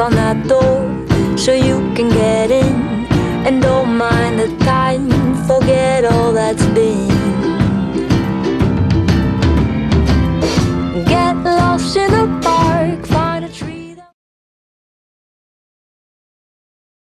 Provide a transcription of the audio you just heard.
on that door so you can get in. And don't mind the time, forget all that's been.